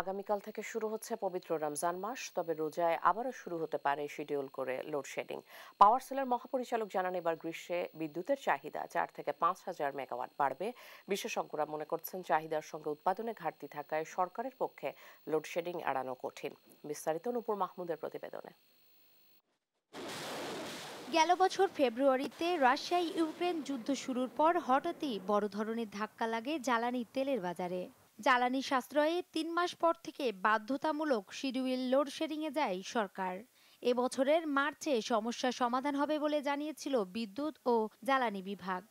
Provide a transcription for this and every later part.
আগামীকাল থেকে শুরু হচ্ছে পবিত্র রমজান মাস, তবে রোজায় আবারও শুরু হতে পারে শিডিউল করে লোডশেডিং পাওয়ার সেলের মহাপরিচালক জানান, এবার গ্রীষ্মে বিদ্যুতের চাহিদা চার থেকে পাঁচ হাজার মেগাওয়াট বাড়বে। বিশেষজ্ঞরা মনে করছেন, চাহিদার সঙ্গে উৎপাদনে ঘাটতি থাকায় সরকারের পক্ষে লোডশেডিং এড়ানো কঠিন। বিস্তারিত নূপুর মাহমুদের প্রতিবেদনে। গেল বছর ফেব্রুয়ারিতে রাশিয়ায় ইউক্রেন যুদ্ধ শুরুর পর হঠাৎই বড় ধরনের ধাক্কা লাগে জ্বালানি তেলের বাজারে। জ্বালানি সাশ্রয়ে তিন মাস পর থেকে বাধ্যতামূলক শিডিউল লোডশেডিংয়ে যায় সরকার। এবছরের মার্চে সমস্যার সমাধান হবে বলে জানিয়েছিল বিদ্যুৎ ও জ্বালানি বিভাগ।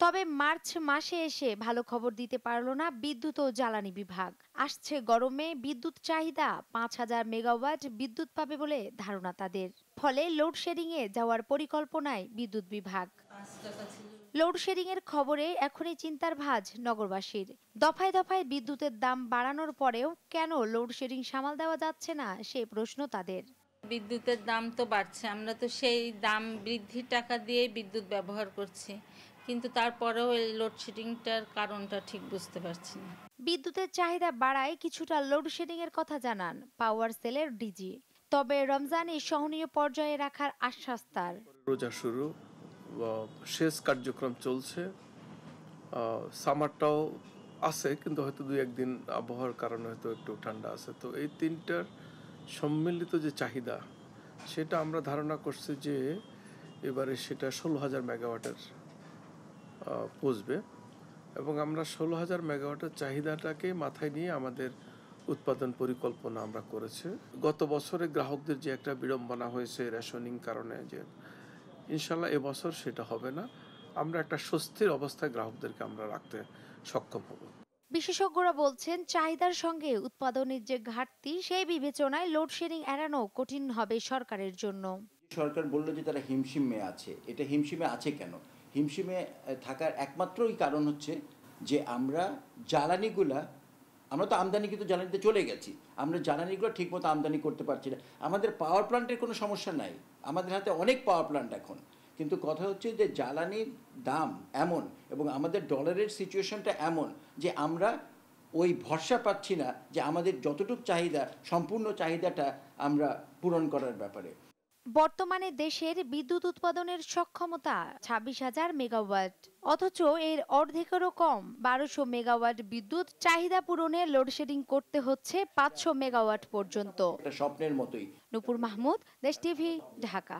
তবে মার্চ মাসে এসে ভালো খবর দিতে পারল না বিদ্যুৎ ও জ্বালানি বিভাগ। আসছে গরমে বিদ্যুৎ চাহিদা পাঁচ হাজার মেগাওয়াট বিদ্যুৎ পাবে বলে ধারণা তাদের। ফলে লোডশেডিং এ যাওয়ার পরিকল্পনায় বিদ্যুৎ বিভাগ। লোডশেডিং এর খবরে এখনই চিন্তার ভাঁজ নগরবাসীর। দফায় দফায় বিদ্যুতের দাম বাড়ানোর পরেও কেন লোডশেডিং সামাল দেওয়া যাচ্ছে না সে প্রশ্ন তাদের। বিদ্যুতের দাম তো বাড়ছে আমরা তো সেই দাম বৃদ্ধির টাকা দিয়ে বিদ্যুৎ ব্যবহার করছি। কিন্তু তারপরেও এই লোডশেডিংটার কারণটা ঠিক বুঝতে পারছি না। বিদ্যুতের চাহিদা বাড়ায় কিছুটা লোডশেডিং এর কথা জানান পাওয়ার সেলের ডিজি তবে রমজানে সহনীয় পর্যায়ে রাখার আশ্বাস তার। রোজা শুরু শেষ কার্যক্রম চলছে। সামারটাও আছে, কিন্তু হয়তো দুই একদিন আবহাওয়ার কারণে হয়তো একটু ঠান্ডা আছে। তো এই তিনটার সম্মিলিত যে চাহিদা, সেটা আমরা ধারণা করছি যে এবারে সেটা ষোলো হাজার মেগাওয়াটের পৌঁছবে। এবং আমরা ষোলো হাজার মেগাওয়াটের চাহিদাটাকে মাথায় নিয়ে আমাদের উৎপাদন পরিকল্পনা আমরা করেছি। গত বছরে গ্রাহকদের যে একটা বিড়ম্বনা হয়েছে রেশনিং কারণে, যে ইনশাল্লাহ এবছর সেটা হবে না। আমরা একটা স্বস্তির অবস্থায় গ্রাহকদেরকে আমরা রাখতে সক্ষম হব। বিশেষজ্ঞরা বলছেন চাহিদার সঙ্গে উৎপাদনের যে ঘাটতি সেই বিবেচনায় লোডশেডিং এড়ানো কঠিন হবে সরকারের জন্য। সরকার বলল যে তারা হিমশিমে আছে। এটা হিমশিমে আছে কেন? হিমশিমে থাকার একমাত্রই কারণ হচ্ছে যে আমরা জ্বালানিগুলা আমরা তো আমদানি কিন্তু জ্বালানিতে চলে গেছি। আমরা জ্বালানিগুলো ঠিকমতো আমদানি করতে পারছি না। আমাদের পাওয়ার প্ল্যান্টের কোনো সমস্যা নাই। আমাদের হাতে অনেক পাওয়ার প্ল্যান্ট এখন। কিন্তু কথা হচ্ছে যে জ্বালানির দাম এমন এবং আমাদের ডলারের সিচুয়েশনটা এমন যে আমরা ওই ভরসা পাচ্ছি না যে আমাদের যতটুকু চাহিদা, সম্পূর্ণ চাহিদাটা আমরা পূরণ করার ব্যাপারে। বর্তমানে দেশের বিদ্যুৎ উৎপাদনের সক্ষমতা ছাব্বিশ হাজার মেগাওয়াট। অথচ এর অর্ধেকেরও কম বারোশো মেগাওয়াট বিদ্যুৎ চাহিদা পূরণে লোডশেডিং করতে হচ্ছে পাঁচশো মেগাওয়াট পর্যন্ত। স্বপ্নের মতোই। নুপুর মাহমুদ দেশ টিভি ঢাকা।